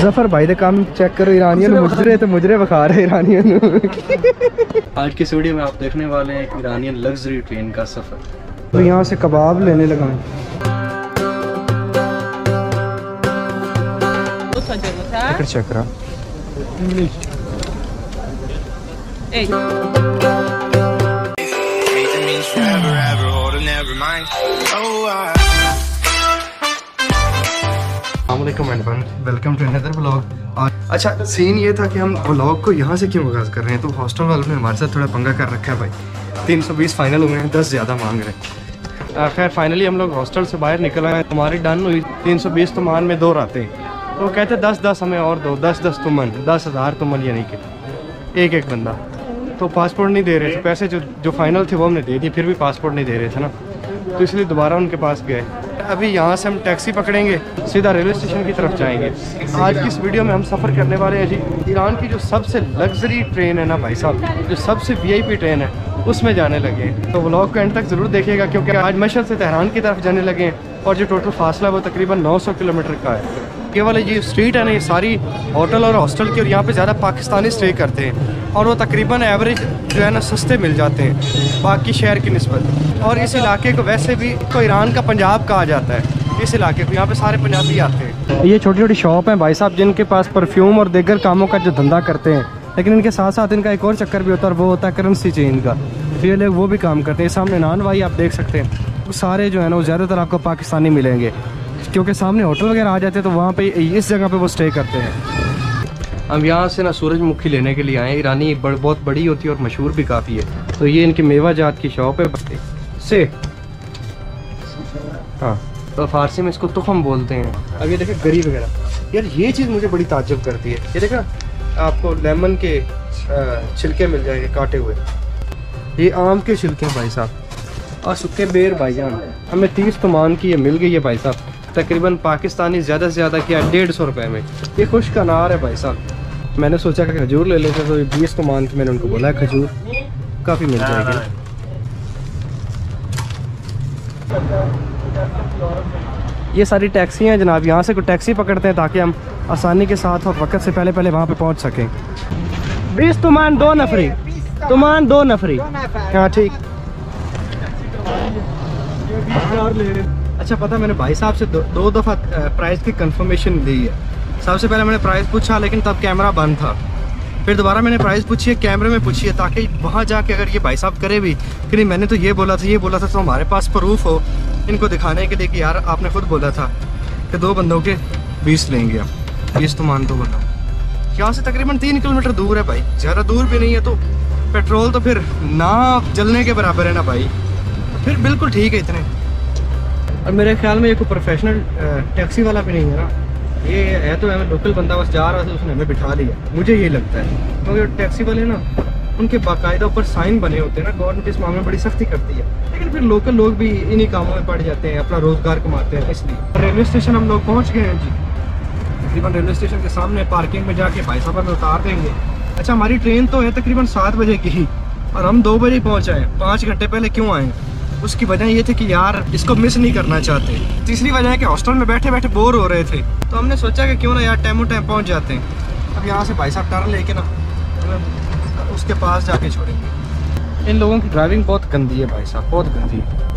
ज़फ़र भाई का काम चेक करो ईरानियन मुजरे तो मुजरे बखा रहे ईरानियन आज की इस वीडियो में आप देखने वाले हैं एक ईरानियन लग्जरी ट्रेन का सफ़र तो यहाँ से कबाब लेने लगा हूँ। Ticket welcome to another blog अच्छा सीन ये था कि हम ब्लॉग को यहाँ से क्यों आगाज़ कर रहे हैं? तो हॉस्टल वालों ने हमारे साथ थोड़ा पंगा कर रखा है भाई। तीन सौ बीस फाइनल हुए हैं दस ज़्यादा मांग रहे हैं। खैर फाइनली हम लोग हॉस्टल से बाहर निकल आए। हमारी डन हुई तीन सौ बीस तुमान में दो रातें। तो वो कहते दस दस हमें और दो दस दस तुमन दस हज़ार तुमन यानी कि एक एक बंदा। तो पासपोर्ट नहीं दे रहे थे पैसे जो जो फाइनल थे वो हमने दे दिए फिर भी पासपोर्ट नहीं दे रहे थे ना। तो इसलिए दोबारा उनके पास गए। अभी यहाँ से हम टैक्सी पकड़ेंगे, सीधा रेलवे स्टेशन की तरफ़ जाएँगे। आज की इस वीडियो में हम सफ़र करने वाले हैं जी। ईरान की जो सबसे लग्जरी ट्रेन है ना भाई साहब, जो सबसे वीआईपी ट्रेन है, उसमें जाने लगे हैं। तो व्लॉग को एंड तक ज़रूर देखिएगा, क्योंकि आज मशर से तहरान की तरफ़ जाने लगे हैं और जो टोटल फासला वो तकरीबन 900 किलोमीटर का है। ये वाले जी स्ट्रीट है ना, ये सारी होटल और हॉस्टल की और यहाँ पे ज़्यादा पाकिस्तानी स्टे करते हैं। और वो तकरीबन एवरेज जो है ना, सस्ते मिल जाते हैं, बाकी शहर की नस्बत। और इस इलाके को वैसे भी तो ईरान का पंजाब कहा जाता है। इस इलाके को यहाँ पे सारे पंजाबी आते हैं। ये छोटी छोटी शॉप हैं भाई साहब, जिनके पास परफ्यूम और दीगर कामों का जो धंधा करते हैं। लेकिन इनके साथ साथ इनका एक और चक्कर भी होता है और वो होता है करेंसी चेंज का। ये लोग वो भी काम करते हैं। सामने नान भाई आप देख सकते हैं सारे जो है ना, वो ज़्यादातर आपको पाकिस्तानी मिलेंगे। क्योंकि सामने होटल वगैरह आ जाते हैं तो वहाँ पे इस जगह पे वो स्टे करते हैं। हम यहाँ से ना सूरजमुखी लेने के लिए आए ईरानी बड़, बहुत बड़ी होती है और मशहूर भी काफ़ी है। तो ये इनकी मेवा जात की शॉप है। से। हाँ। तो फारसी में इसको तुखम बोलते हैं। अब ये देखें गरी वगैरह। यार ये चीज़ मुझे बड़ी ताज्जुब करती है। ये देखा आपको लेमन के छिलके मिल जाएँगे काटे हुए। ये आम के छिलके हैं भाई साहब। और सुखे बेर भाईजान हमें तीस तुमान की ये मिल गई है भाई साहब। तकरीबन पाकिस्तानी ज़्यादा से ज़्यादा किया डेढ़ सौ रुपये में। ये खुश्क अनार है भाई साहब। मैंने सोचा कि खजूर ले लेते तो बीस तुमान की मैंने उनको बोला खजूर काफ़ी मिल जाएगी। ये सारी टैक्सी हैं जनाब यहाँ से कोई टैक्सी पकड़ते हैं ताकि हम आसानी के साथ और वक्त से पहले पहले वहाँ पे पहुँच सकें। बीस तुमान दो नफरी। तुमान दो नफरी। हाँ ठीक। अच्छा पता मैंने भाई साहब से दो, दो दफ़ा प्राइस की कंफर्मेशन दी है। सबसे पहले मैंने प्राइस पूछा लेकिन तब कैमरा बंद था। फिर दोबारा मैंने प्राइस पूछी है कैमरे में पूछी है ताकि वहाँ जाके अगर ये भाई साहब करे भी कि नहीं मैंने तो ये बोला था ये बोला था तो हमारे पास प्रूफ हो। इनको दिखाने के लिए कि यार आपने खुद बोला था कि दो बंदों के बीस लेंगे आप। बीस तो मान दो बंदों। यहाँ से तकरीबन तीन किलोमीटर दूर है भाई। ज़्यादा दूर भी नहीं है तो पेट्रोल तो फिर ना जलने के बराबर है ना भाई। फिर बिल्कुल ठीक है इतने। और मेरे ख्याल में ये कोई प्रोफेशनल टैक्सी वाला भी नहीं है ना। ये है तो हमें लोकल बंदा बस जा रहा था, उसने हमें बिठा लिया मुझे ये लगता है। क्योंकि तो टैक्सी वाले ना, उनके बाकायदा ऊपर साइन बने होते हैं ना गवर्नमेंट इस मामले में बड़ी सख्ती करती है। लेकिन फिर लोकल लोग भी इन्हीं कामों में पड़ जाते हैं, अपना रोज़गार कमाते हैं, इसलिए। रेलवे स्टेशन हम लोग पहुँच गए हैं जी। तकरीबन रेलवे स्टेशन के सामने पार्किंग में जाके भाई साहब हमें उतार देंगे। अच्छा हमारी ट्रेन तो है तकरीबन सात बजे की ही, और हम दो बजे पहुँच आए पाँच घंटे पहले क्यों आए उसकी वजह ये थी कि यार इसको मिस नहीं करना चाहते तीसरी वजह है कि हॉस्टल में बैठे बैठे बोर हो रहे थे तो हमने सोचा कि क्यों ना यार टाइमो टाइम पहुँच जाते हैं अब यहाँ से भाई साहब टर्न लेके ना उसके पास जाके छोड़ेंगे इन लोगों की ड्राइविंग बहुत गंदी है भाई साहब बहुत गंदी है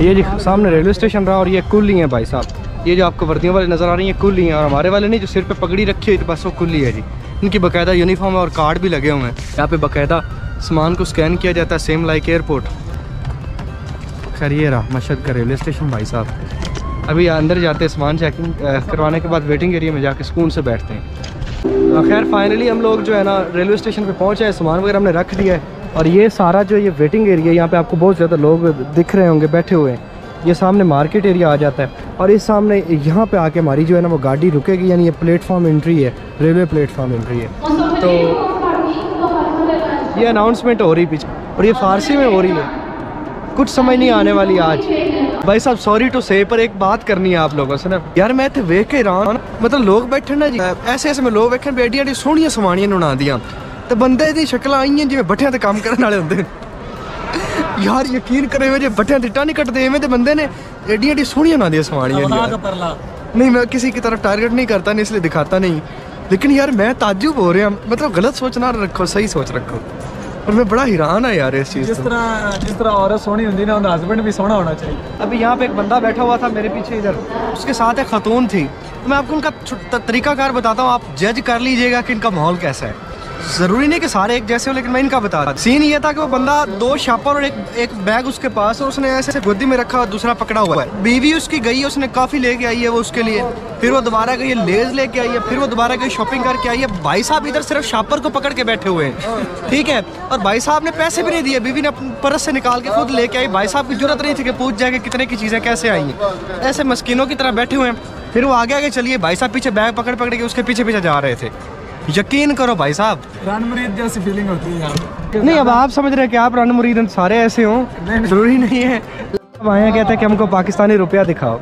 ये जी सामने रेलवे स्टेशन रहा और ये कुल्ली है भाई साहब ये जो आपको वर्दियों वाले नज़र आ रही हैं कुल्ली हैं और हमारे वाले नहीं, जो सिर पे पगड़ी रखी हुई थी, बस वो कुल्ली है जी। इनकी बाकायदा यूनिफॉर्म और कार्ड भी लगे हुए हैं। यहाँ पे बाकायदा सामान को स्कैन किया जाता है सेम लाइक एयरपोर्ट खैर रहा मशद का रेलवे स्टेशन भाई साहब। अभी अंदर जाते हैं, सामान चेकिंग करवाने के बाद वेटिंग एरिया में जाके सुकून से बैठते हैं। खैर फाइनली हम लोग जो है ना रेलवे स्टेशन पे पहुँचे हैं, सामान वगैरह हमने रख दिया है। और ये सारा जो ये वेटिंग एरिया यहाँ पे आपको बहुत ज़्यादा लोग दिख रहे होंगे, बैठे हुए हैं। ये सामने मार्केट एरिया आ जाता है। और इस सामने यहाँ पे आके हमारी जो है ना वो गाड़ी रुकेगी, यानी ये प्लेटफॉर्म एंट्री है रेलवे प्लेटफॉर्म एंट्री है। तो ये अनाउंसमेंट हो रही पीछे, और ये फारसी में हो रही है। कुछ समझ नहीं आने वाली आज। भाई साहब सॉरी टू से पर एक बात करनी है आप लोगों से ना। यार, मैं तो वेख के हैरान मतलब लोग बैठे ना जी, ऐसे ऐसे में लोग बैठे बेटिया सोहनिया समानियाँ नुना दिया। तो बंदे दी शक्ल आइयाँ जिम्मे बठिया तो काम करने वाले होंगे ਯਾਰ ਯਕੀਨ ਕਰੇ ਵੇ ਜੇ ਬੱਟਿਆਂ ਟਿੱਟਾਂ ਨਹੀਂ ਕੱਟਦੇ ਐਵੇਂ ਤੇ ਬੰਦੇ ਨੇ ਏਡੀ ਏਡੀ ਸੋਹਣੀਆਂ ਨਾ ਦੀਆਂ ਸਵਾਣੀਆਂ ਨੇ ਯਾਰ नहीं मैं किसी की तरफ टारगेट नहीं करता नहीं इसलिए दिखाता नहीं लेकिन यार मैं ताज्जुब हो रहा मतलब गलत सोच ना रखो सही सोच रखो और मैं बड़ा हैरान है यार इस चीज़ ਜਿਸ से ਤਰ੍ਹਾਂ ਜਿਸ ਤਰ੍ਹਾਂ ਔਰਤ ਸੋਹਣੀ ਹੁੰਦੀ ਨਾ ਉਹਦਾ ਹਸਬੰਡ ਵੀ ਸੋਹਣਾ ਹੋਣਾ ਚਾਹੀਏ अभी यहाँ पे एक बंदा बैठा हुआ था मेरे पीछे इधर उसके साथ एक खतून थी तो मैं आपको उनका छु- त- तरीकाकार बताता हूँ आप जज कर लीजिएगा कि इनका माहौल कैसा है ज़रूरी नहीं कि सारे एक जैसे हो, लेकिन मैं इनका बता रहा सीन ये था कि वो बंदा दो शापर और एक एक बैग उसके पास और उसने ऐसे गोदी में रखा दूसरा पकड़ा हुआ है। बीवी उसकी गई है उसने काफ़ी लेके आई है वो उसके लिए। फिर वो दोबारा गई है लेज लेके आई है, फिर वो दोबारा गई शॉपिंग करके आई है। भाई साहब इधर सिर्फ़ शापर को पकड़ के बैठे हुए हैं। ठीक है? और भाई साहब ने पैसे भी नहीं दिए, बीवी ने परस से निकाल के खुद लेके आई। भाई साहब की ज़रूरत नहीं थी कि पूछ जाए कि कितने की चीज़ें कैसे आई हैं। ऐसे मस्किनों की तरह बैठे हुए हैं। फिर वो आगे आगे चलिए, भाई साहब पीछे बैग पकड़ पकड़ के उसके पीछे पीछे जा रहे थे। यकीन करो भाई साहब। रन मुरीद जैसी फीलिंग होती है नहीं अब आप समझ रहे हैं कि आप रान मुरीद सारे ऐसे हों। ज़रूरी नहीं है। अब आए कहते हैं कि हमको पाकिस्तानी रुपया दिखाओ।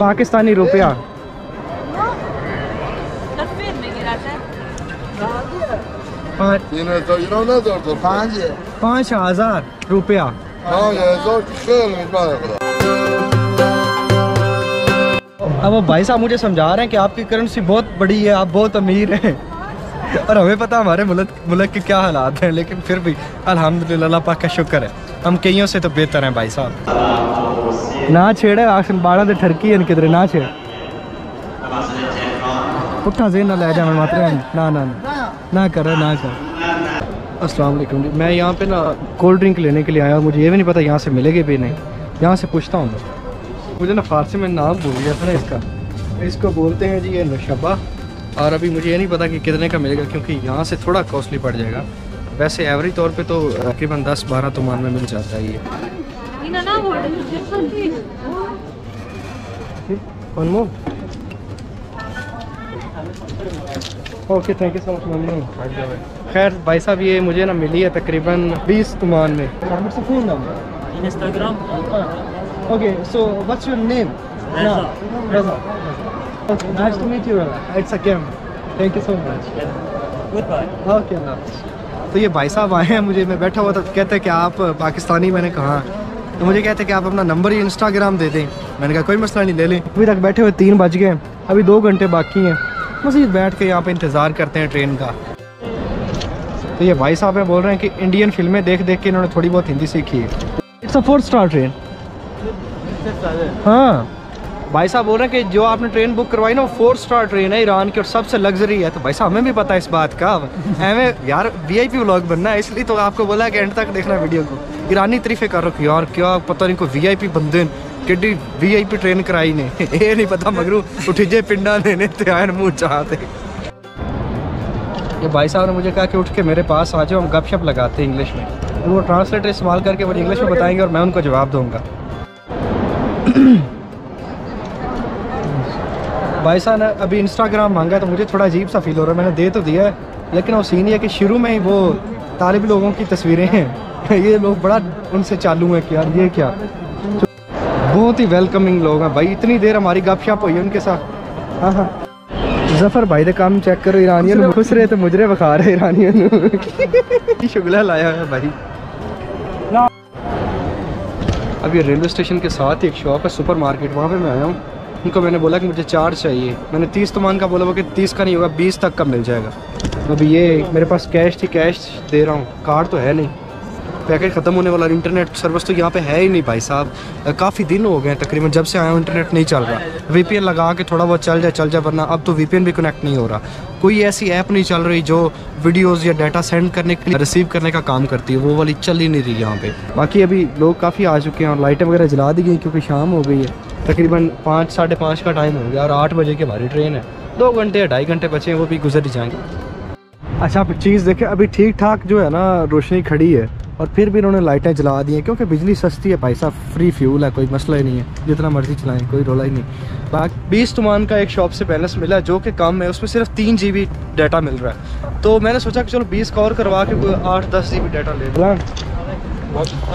पाकिस्तानी रुपया। पाँच हज़ार रुपया। अब भाई साहब मुझे समझा रहे हैं कि आपकी करेंसी बहुत बड़ी है, आप बहुत अमीर हैं। और हमें पता हमारे मुल्क मुल्क के क्या हालात हैं, लेकिन फिर भी अल्हम्दुलिल्लाह पाक का शुक्र है। हम कईयों से तो बेहतर हैं भाई साहब। ना छेड़े आखिर बाड़ा तो ठरकी है किधरे, ना छेड़। पुट्ठा जेन ना ले जा, मैं मात्र ना ना ना। ना कर ना कर। अस्सलाम वालेकुम जी। मैं यहाँ पे ना कोल्ड ड्रिंक लेने के लिए आया मुझे ये भी नहीं पता यहाँ से मिलेगी भी नहीं। यहाँ से पूछता हूँ। मैं मुझे ना फारसी में नाम भूल गया था ना इसका। इसको बोलते हैं जी ये नशबा। और अभी मुझे ये नहीं पता कि कितने का मिलेगा क्योंकि यहाँ से थोड़ा कॉस्टली पड़ जाएगा। वैसे एवरेज तौर पे तो तकरीबन दस बारह तुमान में मिल जाता है ये। Okay thank you so much mummy खैर भाई साहब ये मुझे ना मिली है तकरीबन बीस तुमान में। मुझसे number Instagram. Okay so what's your name Raza okay nice to meet you Raza it's a game thank you so much Goodbye. Okay तो ये भाई साहब आए हैं मुझे मैं बैठा हुआ था कहते हैं कि आप पाकिस्तानी मैंने कहा तो मुझे कहते हैं कि आप अपना नंबर ही इंस्टाग्राम दे दें। मैंने कहा कोई मसला नहीं ले लें। अभी तक बैठे हुए तीन बज गए अभी दो घंटे बाकी हैं। बस ये बैठ के यहाँ पे इंतज़ार करते हैं ट्रेन का। तो ये भाई साहब हैं बोल रहे हैं कि इंडियन फ़िल्में देख देख के इन्होंने थोड़ी बहुत हिंदी सीखी है। It's a four star train हाँ। भाई साहब बोल रहे हैं कि जो आपने ट्रेन बुक करवाई ना वो फोर स्टार ट्रेन है ईरान की और सबसे लग्जरी है। तो भाई साहब हमें भी पता है इस बात का। हमें यार वीआईपी व्लॉग बनना है इसलिए तो आपको बोला कि एंड तक देखना वीडियो को। ईरानी तरीफे कर रखी यार क्या पता नहीं को वीआईपी बंदे न, किड्डी वीआईपी ट्रेन कराई ने। ये नहीं पता मगरू उठिजे पिंडा लेने ते आए मुँह चाहते ये भाई साहब ने मुझे कहा कि उठ के मेरे पास आ जाओ हम गपशप लगाते हैं इंग्लिश में। वो ट्रांसलेटर इस्तेमाल करके मुझे इंग्लिश में बताएँगे और मैं उनको जवाब दूँगा। भाई साहब ने अभी इंस्टाग्राम मांगा तो मुझे थोड़ा अजीब सा फील हो रहा है। मैंने दे तो दिया है लेकिन वो सीन ये कि शुरू में ही वो तालब लोगों की तस्वीरें हैं। ये लोग बड़ा उनसे चालू हैं कि यार ये क्या? तो बहुत ही वेलकमिंग लोग हैं भाई। इतनी देर हमारी गपशप हुई उनके साथ। हाँ हाँ। ज़फ़र भाई का काम चेक करो ईरानियन खुश रहे तो मुजरे बखा रहे ईरानियन शुगला लाया है भाई। अब ये रेलवे स्टेशन के साथ ही एक शॉप है सुपर मार्केट वहाँ पर मैं आया हूँ। उनको मैंने बोला कि मुझे चार चाहिए। मैंने तीस तो मान का बोला वो कि तीस का नहीं होगा, बीस तक का मिल जाएगा। अब ये मेरे पास कैश थी कैश दे रहा हूँ। कार्ड तो है नहीं। पैकेट ख़त्म होने वाला इंटरनेट सर्विस तो यहाँ पे है ही नहीं भाई साहब। काफ़ी दिन हो गए हैं तकरीबन, जब से आया हूँ, इंटरनेट नहीं चल रहा। वीपीएन लगा के थोड़ा बहुत चल जाए चल जाए वरना अब तो वीपीएन भी कनेक्ट नहीं हो रहा। कोई ऐसी ऐप नहीं चल रही जो वीडियोस या डाटा सेंड करने के लिए रिसीव करने का काम करती है। वो वाली चल ही नहीं रही यहाँ पे। बाकी अभी लोग काफ़ी आ चुके हैं और लाइटें वगैरह जला दी गई क्योंकि शाम हो गई है। तकरीबन पाँच, साढ़े पाँच का टाइम हो गया और आठ बजे की हमारी ट्रेन है। दो घंटे या ढाई घंटे बचे हैं, वो भी गुजर ही जाएँगे। अच्छा आप चीज़ देखें, अभी ठीक ठाक जो है ना, रोशनी खड़ी है। और फिर भी इन्होंने लाइटें जला दी हैं क्योंकि बिजली सस्ती है भाई साहब फ्री फ्यूल है कोई मसला ही नहीं है जितना मर्ज़ी चलाएँ कोई रोला ही नहीं। बाकी बीस तुमान का एक शॉप से बैलेंस मिला जो कि कम है उसमें सिर्फ़ तीन जी डाटा मिल रहा है। तो मैंने सोचा कि चलो बीस का और करवा के कोई आठ दस जी डाटा ले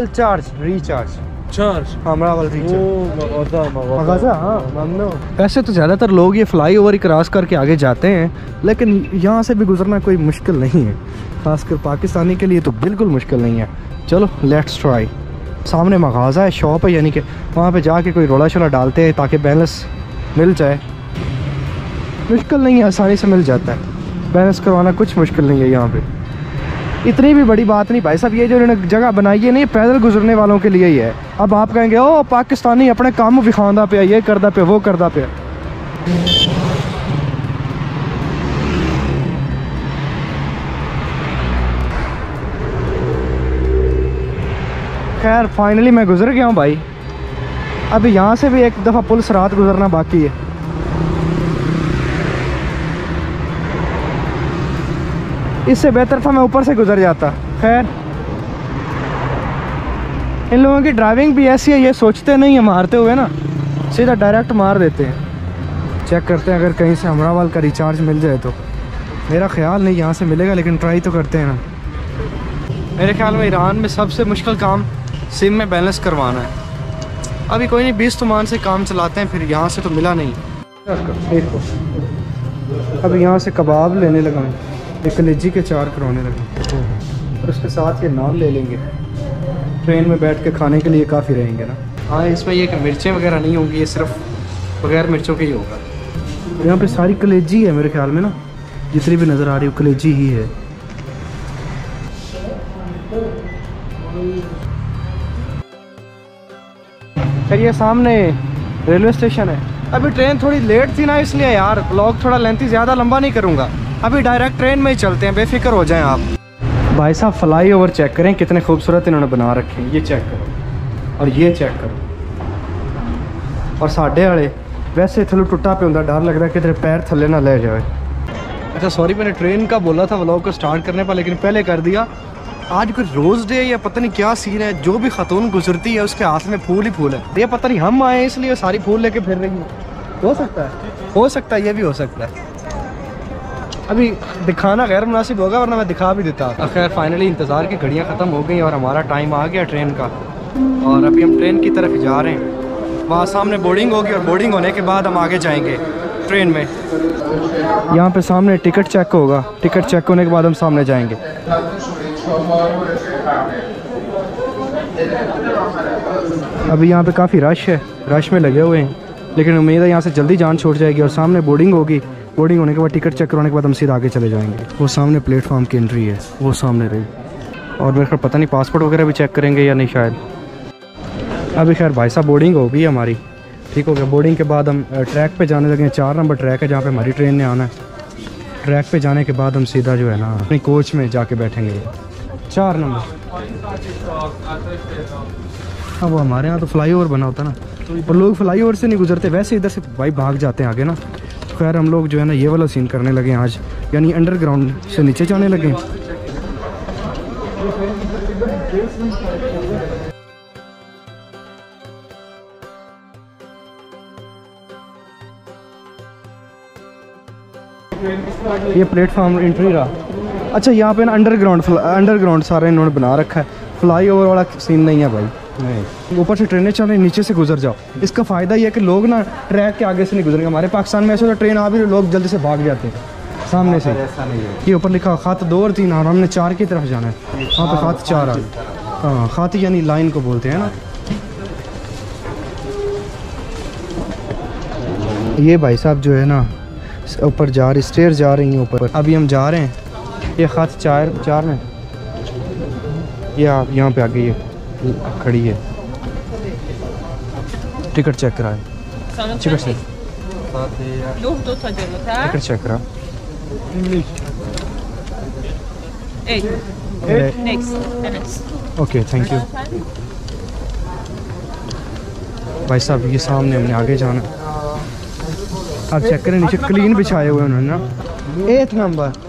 चार्ज रिचार्ज चार्ज हमारा वाला रिचार्ज हाँ। वैसे तो ज़्यादातर लोग ये फ्लाई ओवर क्रॉस करके आगे जाते हैं लेकिन यहाँ से भी गुजरना कोई मुश्किल नहीं है। खासकर पाकिस्तानी के लिए तो बिल्कुल मुश्किल नहीं है। चलो लेट्स ट्राई सामने मगाज़ा है शॉप है, यानी कि वहाँ पे जाके कोई रोला शोला डालते हैं ताकि बैलेंस मिल जाए। मुश्किल नहीं है, आसानी से मिल जाता है। बैलेंस करवाना कुछ मुश्किल नहीं है यहाँ पे। इतनी भी बड़ी बात नहीं। भाई साहब, ये जो इन्होंने जगह बनाई है नहीं पैदल गुजरने वालों के लिए ही है। अब आप कहेंगे, ओ, पाकिस्तानी अपने काम विखांदा पे ये करदा पे, वो करदा पे खैर फाइनली मैं गुजर गया हूँ भाई। अभी यहाँ से भी एक दफ़ा पुलिस रात गुजरना बाकी है। इससे बेहतर था मैं ऊपर से गुजर जाता। खैर, इन लोगों की ड्राइविंग भी ऐसी है, ये सोचते नहीं है, मारते हुए ना, सीधा डायरेक्ट मार देते हैं। चेक करते हैं, अगर कहीं से अमरावाल का रिचार्ज मिल जाए तो। मेरा ख्याल नहीं यहाँ से मिलेगा, लेकिन ट्राई तो करते हैं ना। मेरे ख्याल में ईरान में सबसे मुश्किल काम सिम में बैलेंस करवाना है। अभी कोई नहीं, बीस तुमान से काम चलाते हैं, फिर यहाँ से तो मिला नहीं। देखो, अब यहाँ से कबाब लेने लगा एक कलेजी के चार करवाने लगे और उसके साथ ये नान ले लेंगे। ट्रेन में बैठ के खाने के लिए काफ़ी रहेंगे ना। हाँ इसमें ये मिर्चें वगैरह नहीं होंगी, ये सिर्फ़ बगैर मिर्चों के ही होगा। यहाँ पे सारी कलेजी है मेरे ख्याल में ना। जितनी भी नज़र आ रही है, कलेजी ही है। फिर ये सामने, रेलवे स्टेशन है। अभी ट्रेन थोड़ी लेट थी ना, इसलिए यार ब्लॉग थोड़ा लेंथी ज़्यादा लंबा नहीं करूँगा। अभी डायरेक्ट ट्रेन में ही चलते हैं, बेफिक्र हो जाएँ आप। भाई साहब फ्लाई ओवर चेक करें, कितने खूबसूरत इन्होंने बना रखे हैं। ये चेक करो, और ये चेक करो। और साढ़े वाले, वैसे थलो टुट्टा पे होंगे डर लग रहा है कि तेरे पैर थले ना ले जाए। अच्छा सॉरी मैंने ट्रेन का बोला था व्लॉग को स्टार्ट करने पर, लेकिन पहले कर दिया। आज कोई रोज़ डे या पता नहीं क्या सीन है, जो भी खतून गुजरती है, उसके हाथ में फूल ही फूल है। ये पता नहीं हम आए इसलिए सारी फूल लेके फिर रही है। हो सकता है, हो सकता है, ये भी हो सकता है। अभी दिखाना गैर मुनासिब होगा, वरना मैं दिखा भी देता। खैर फाइनली इंतज़ार की घड़ियाँ ख़त्म हो गई और हमारा टाइम आ गया ट्रेन का। और अभी हम ट्रेन की तरफ़ जा रहे हैं। वहाँ सामने बोर्डिंग होगी और बोर्डिंग होने के बाद हम आगे जाएँगे ट्रेन में। यहाँ पे सामने टिकट चेक होगा। टिकट चेक होने के बाद हम सामने जाएँगे। अभी यहाँ पे काफ़ी रश है। रश में लगे हुए हैं। लेकिन उम्मीद है यहाँ से जल्दी जान छोड़ जाएगी और सामने बोर्डिंग होगी। बोर्डिंग होने के बाद टिकट चेक करवाने के बाद हम सीधा आगे चले जाएँगे। वो सामने प्लेटफॉर्म की एंट्री है। वो सामने रही। और मेरे ख्याल पता नहीं पासपोर्ट वगैरह भी चेक करेंगे या नहीं शायद। अभी खैर भाई साहब बोर्डिंग होगी हमारी। ठीक हो गया। बोर्डिंग के बाद हम ट्रैक पे जाने लगे चार नंबर ट्रैक है जहाँ पे हमारी ट्रेन ने आना है। ट्रैक पे जाने के बाद हम सीधा जो है ना, अपनी कोच में जाके बैठेंगे। चार नंबर। अब हमारे यहाँ तो फ्लाई ओवर बना होता ना। और लोग फ्लाई ओवर से नहीं गुजरते, वैसे इधर से भाई भाग जाते हैं आगे ना। खैर, हम लोग जो है ना, ये वाला सीन करने लगे आज। यानी अंडरग्राउंड से नीचे जाने लगे। ये प्लेटफॉर्म एंट्री रहा। अच्छा यहाँ पे ना अंडरग्राउंड अंडरग्राउंड सारा इन्होंने बना रखा है। फ्लाई ओवर वाला सीन नहीं है भाई। नहीं। ऊपर से ट्रेनें चल रही नीचे से गुजर जाओ। इसका फ़ायदा ये है कि लोग ना ट्रैक के आगे से नहीं गुजरेंगे। हमारे पाकिस्तान में ऐसे होता है, ट्रेन आ भी लोग जल्दी से भाग जाते हैं। सामने से। ये ऊपर लिखा खात दो और तीन और हमने चार की तरफ़ जाना है। वहाँ पे खात चार आ। हाँ खाती यानी लाइन को बोलते हैं ना। ये भाई साहब जो है ना ऊपर जा रही स्टेयर जा रही हैं ऊपर। अभी हम जा रहे हैं। ये खात चार चार में। ये आप यहाँ पे आगे ये खड़ी है। टिकट चेक कराए। Ticket check. ġurnata. Ticket check करा. ओके थैंक यू भाई साहब ये सामने हमने आगे जाना। आप चेक करें नीचे क्लीन बिछाए हुए उन्होंने ना। Eight number.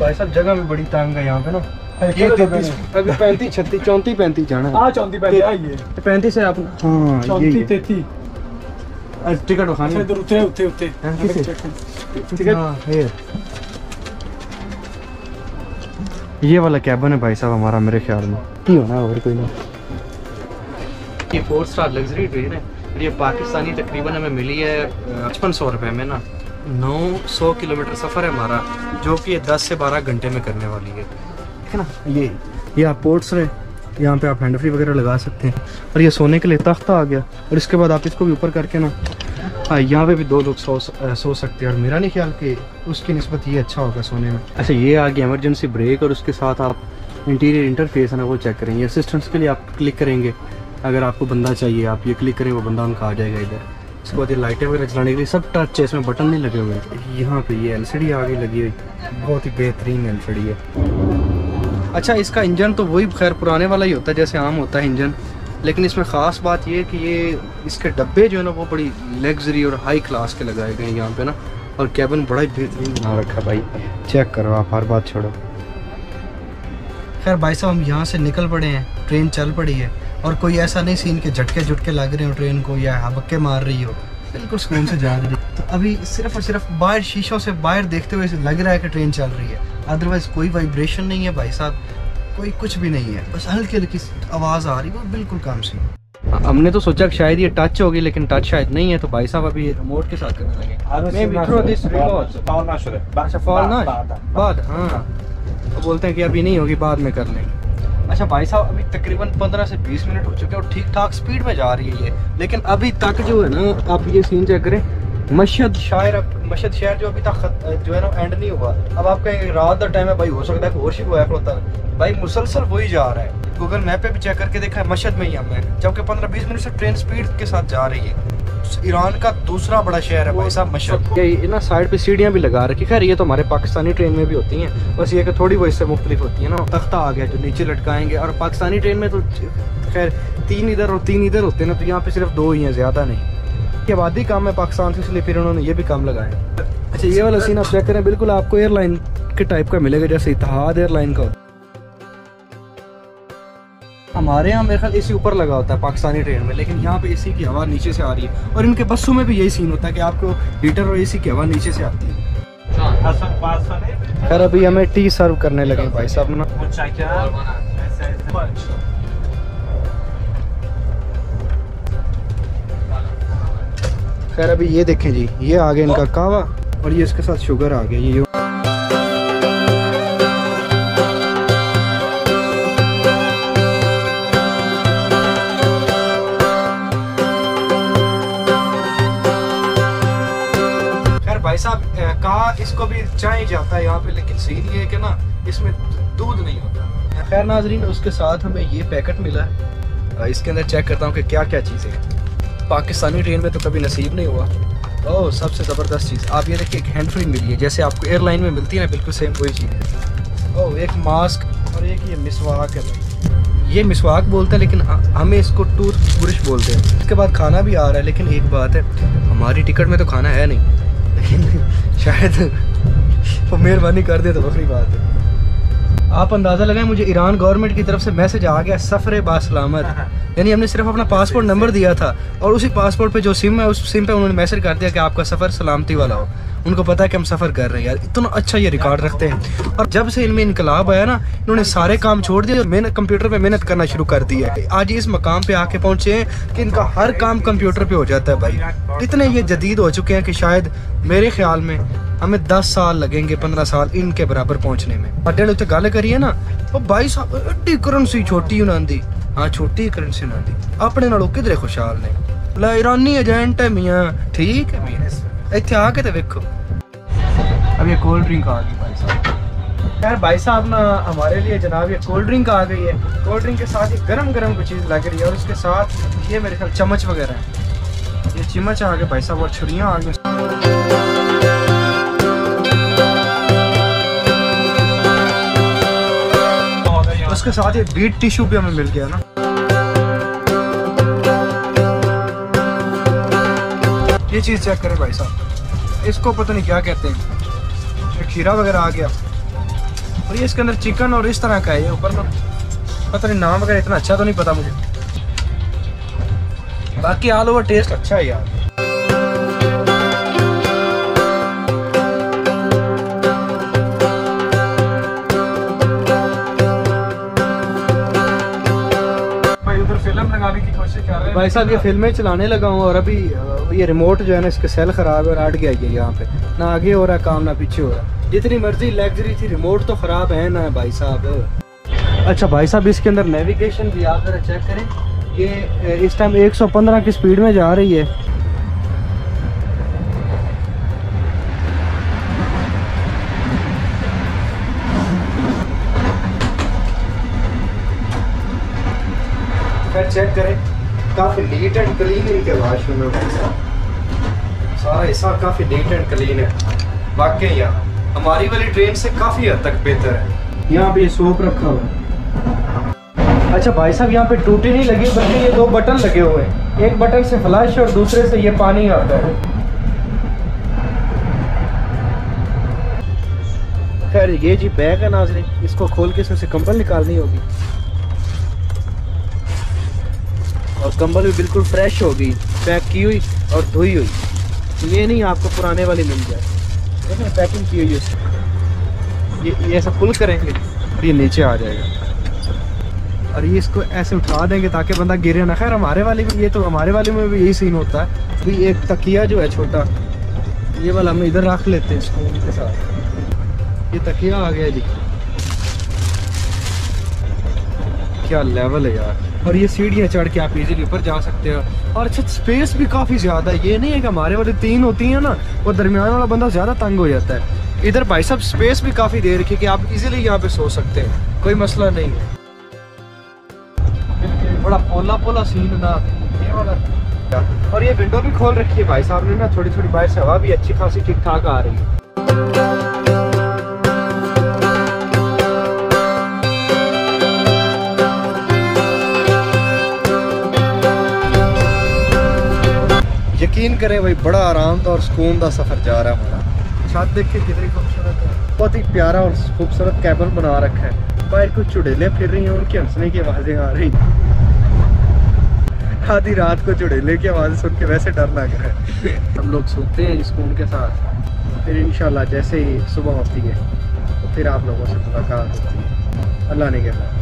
भाई साहब जगह भी बड़ी तंग है यहाँ पे ना। ये वाला कैबन है भाई साहब हमारा मेरे ख्याल में। की होना और कोई ना ये फोर स्टार लग्जरी ट्रेन है। ये पाकिस्तानी तकरीबन हमें मिली है पचपन सौ रुपए में ना। नौ सौ किलोमीटर सफ़र है हमारा, जो कि दस से बारह घंटे में करने वाली है। है ना? ये ये आप पोर्ट्स रहे यहाँ पे आप हैंड फ्री वगैरह लगा सकते हैं। और ये सोने के लिए तख्ता आ गया, और इसके बाद आप इसको भी ऊपर करके ना हाँ यहाँ पे भी दो लोग सो सो सकते हैं। और मेरा नहीं ख्याल कि उसकी नस्बत ये अच्छा होगा सोने में। अच्छा ये आ गया इमरजेंसी ब्रेक और उसके साथ आप इंटीरियर इंटरफेस है ना, वो चेक करेंगे। असिस्टेंट्स के लिए आप क्लिक करेंगे। अगर आपको बंदा चाहिए, आप ये क्लिक करें, वो बंदा उनका आ जाएगा इधर। इसके बाद ये लाइटें वगैरह चलाने के लिए सब टच है, इसमें बटन नहीं लगे हुए। यहाँ पे ये एलसीडी आगे लगी हुई। बहुत ही बेहतरीन एलसीडी है। अच्छा इसका इंजन तो वही खैर पुराने वाला ही होता है, जैसे आम होता है इंजन। लेकिन इसमें ख़ास बात ये है कि ये, इसके डब्बे जो है ना, वो बड़ी लग्जरी और हाई क्लास के लगाए गए हैं यहाँ पे ना। और कैबिन बड़ा ही बेहतरीन बना रखा भाई। चेक करो आप, हर बात छोड़ो। खैर भाई साहब, हम यहाँ से निकल पड़े हैं। ट्रेन चल पड़ी है। और कोई ऐसा नहीं सीन के झटके झटके लग रहे हो ट्रेन को या हबक्के मार रही हो। बिल्कुल सुकून से जा रही है। तो अभी सिर्फ़ और सिर्फ़ बाहर शीशों से बाहर देखते हुए लग रहा है कि ट्रेन चल रही है। अदरवाइज़ कोई वाइब्रेशन नहीं है भाई साहब। कोई कुछ भी नहीं है। बस हल्की हल्की आवाज़ आ रही है वो बिल्कुल काम सी। हमने तो सोचा कि शायद ये टच होगी लेकिन टच शायद नहीं है तो भाई साहब अभी रिमोट के साथ करने लगे. अच्छा फॉल ना बाद हाँ। तो बोलते हैं कि अभी नहीं होगी बाद में कर लेंगे। अच्छा भाई साहब, अभी तकरीबन 15 से 20 मिनट हो चुके हैं और ठीक ठाक स्पीड में जा रही है ये। लेकिन अभी तक जो है ना, आप ये सीन चेक करें मशहद शायर मशहद शहर जो अभी तक जो है ना एंड नहीं हुआ। अब आप कहेंगे रात का टाइम है भाई, हो सकता है और शुरू हुआ होता है भाई मुसलसल वही जा रहा है। गूगल मैप पे भी चेक करके देखा है मशहद में ही हम। हैं जबकि 15-20 मिनट से ट्रेन स्पीड के साथ जा रही है। ईरान का दूसरा बड़ा शहर है भाई साहब मशहद ये ना साइड पे सीढ़ियाँ भी लगा रखी खैर ये तो हमारे पाकिस्तानी ट्रेन में भी होती हैं। बस ये कि थोड़ी वो इससे मुख्तलिफ़ होती है ना। तख्ता आ गया जो नीचे लटकाएँगे। और पाकिस्तानी ट्रेन में तो खैर तीन इधर और तीन इधर होते हैं ना तो यहाँ पे सिर्फ़ दो ही हैं ज़्यादा नहीं। ये आबादी काम है पाकिस्तान से इसलिए फिर उन्होंने ये भी काम लगाया। अच्छा ये वाला सीन आप चेक करें बिल्कुल आपको एयरलाइन के टाइप का मिलेगा जैसे इतिहाद एयरलाइन का होता। हमारे यहाँ मेरे ख्याल एसी ऊपर लगा होता है पाकिस्तानी ट्रेन में, लेकिन यहाँ पे एसी की हवा नीचे से आ रही है। और इनके बसों में भी यही सीन होता है कि आपको हीटर और एसी की हवा नीचे से आती है। खैर, अभी हमें टी सर्व करने लगे भाई साहब ना? खैर, अभी ये देखें जी, ये आ गया इनका कावा और ये इसके साथ शुगर आ गया, ये चाय जाता है यहाँ पे, लेकिन सीन ये है कि ना, इसमें दूध नहीं होता। खैर नाजरीन, उसके साथ हमें ये पैकेट मिला। है इसके अंदर चेक करता हूँ कि क्या क्या चीज़ें हैं। पाकिस्तानी ट्रेन में तो कभी नसीब नहीं हुआ। ओह सबसे ज़बरदस्त चीज़। आप ये देखिए, एक हैंड फ्री मिली है, जैसे आपको एयरलाइन में मिलती है ना, बिल्कुल सेम वही चीज़ है। ओह एक मास्क और एक ये मिसवाक है ये मिसवाक बोलते हैं, लेकिन हमें इसको टूथ ब्रश बोलते हैं। इसके बाद खाना भी आ रहा है, लेकिन एक बात है, हमारी टिकट में तो खाना है नहीं। लेकिन शायद वो मेहरबानी कर दे तो बखरी बात है। आप अंदाज़ा लगाएँ, मुझे ईरान गवर्नमेंट की तरफ़ से मैसेज आ गया, सफ़र बासलामत यानी हमने सिर्फ़ अपना पासपोर्ट नंबर दिया था और उसी पासपोर्ट पे जो सिम है, उस सिम पे उन्होंने मैसेज कर दिया कि आपका सफ़र सलामती वाला हो। उनको पता है कि हम सफ़र कर रहे हैं यार इतना अच्छा ये रिकॉर्ड रखते हैं और जब से इनमें इनकलाब आया ना इन्होंने सारे काम छोड़ दिए और मेहनत कंप्यूटर पे मेहनत करना शुरू कर दिया है आज इस मकाम पे आके पहुंचे हैं कि इनका हर काम कंप्यूटर पे हो जाता है भाई इतने ये जदीद हो चुके हैं कि शायद मेरे ख्याल में हमें 10 साल लगेंगे 15 साल इनके बराबर पहुंचने में अड्डे उत्ते गल करिए ना ਉਹ ਬਾਈ ਸਾਹਿਬ ਐਡੀ ਕਰੰਸੀ ਛੋਟੀ ਉਹਨਾਂ ਦੀ ਹਾਂ ਛੋਟੀ ਕਰੰਸੀ ਉਹਨਾਂ ਦੀ ਆਪਣੇ ਨਾਲੋਂ ਕਿਧਰੇ ਖੁਸ਼ਹਾਲ ਨੇ ਲੈ ईरानी एजेंट है मियाँ ठीक है मियाँ ਇੱਥੇ ਆ ਕੇ ਤੇ ਵੇਖੋ अब ये कोल्ड ड्रिंक आ गई भाई साहब यार भाई साहब ना हमारे लिए जनाब ये कोल्ड ड्रिंक आ गई है कोल्ड ड्रिंक के साथ ये गरम गरम कोई चीज़ लग रही है और उसके साथ ये मेरे ख्याल चम्मच वगैरह है ये चम्मच आ गए भाई साहब और छुरियाँ आ गई उसके साथ ये बीट टिश्यू भी हमें मिल गया ना ये चीज़ चेक करें भाई साहब। इसको पता नहीं क्या कहते हैं। खीरा वगैरह आ गया। और ये इसके अंदर चिकन और इस तरह का है, ये ऊपर में पता नहीं नाम वगैरह इतना अच्छा तो नहीं पता मुझे। बाकी ऑल ओवर टेस्ट अच्छा है यार। भाई साहब, ये फ़िल्में चलाने लगा हूँ और अभी ये रिमोट जो है ना, इसके सेल ख़राब है और अट गया यहाँ पे। ना आगे हो रहा है काम, ना पीछे हो रहा है। जितनी मर्ज़ी लग्जरी थी रिमोट तो ख़राब है ना भाई साहब। अच्छा भाई साहब, इसके अंदर नेविगेशन भी आप जरा चेक करें। ये इस टाइम 115 की स्पीड में जा रही है। चेक करें। काफ़ी नीट एंड क्लीन इनके वाशरूम है भाई साहब। सारा हिस्सा काफ़ी नीट एंड क्लीन है। वाकई यहाँ हमारी वाली ट्रेन से काफ़ी हद तक बेहतर है। यहाँ पे सोप रखा हुआ है। अच्छा भाई साहब, यहाँ पे टूटी नहीं लगी, बल्कि ये दो बटन लगे हुए हैं। एक बटन से फ्लैश और दूसरे से ये पानी आता है। खैर, ये जी बैग है नाजरीन, इसको खोल के इसमें से कंबल निकालनी होगी। और कंबल भी बिल्कुल फ्रेश होगी पैक की हुई और धोई हुई। ये नहीं, आपको पुराने वाली मिल जाए। देखिए पैकिंग की हुई ये ये ऐसा पुल करेंगे। और ये नीचे आ जाएगा। और ये इसको ऐसे उठा देंगे ताकि बंदा गिरे ना। खैर, हमारे वाले में ये तो हमारे वाले में भी यही सीन होता है। अभी एक तकिया जो है छोटा, ये वाला हम इधर रख लेते हैं इसको उनके साथ। ये तकिया आ गया जी। क्या लेवल है यार। और ये सीढ़ियाँ चढ़ के आप इजीली ऊपर जा सकते हो। और अच्छा स्पेस भी काफ़ी ज़्यादा है। ये नहीं है कि हमारे वाले तीन होती हैं ना, वो दरमियान वाला बंदा ज़्यादा तंग हो जाता है। इधर भाई साहब स्पेस भी काफ़ी दे रखी है कि आप इजीली यहाँ पे सो सकते हैं। कोई मसला नहीं है। बड़ा पोला पोला सीन ना। ये वाला। और ये विंडो भी खोल रखी है भाई साहब ने ना। थोड़ी थोड़ी बाहर से हवा भी अच्छी खासी ठीक ठाक आ रही है। यकीन करें भाई बड़ा आराम का और सुकून का सफ़र जा रहा है हमारा। छत देखिए कितनी खूबसूरत है। बहुत ही प्यारा और खूबसूरत कैबल बना रखा है। बाहर कुछ चुड़ैलें फिर रही हैं उनकी हंसने की आवाज़ें आ रही आधी रात को चुड़ैले की आवाज़ सुन के वैसे डर लग रहा है। हम लोग सोते हैं सुकून के साथ। फिर इंशाल्लाह जैसे ही सुबह होती है तो फिर आप लोगों से मुलाकात होती है। अल्लाह ने कहना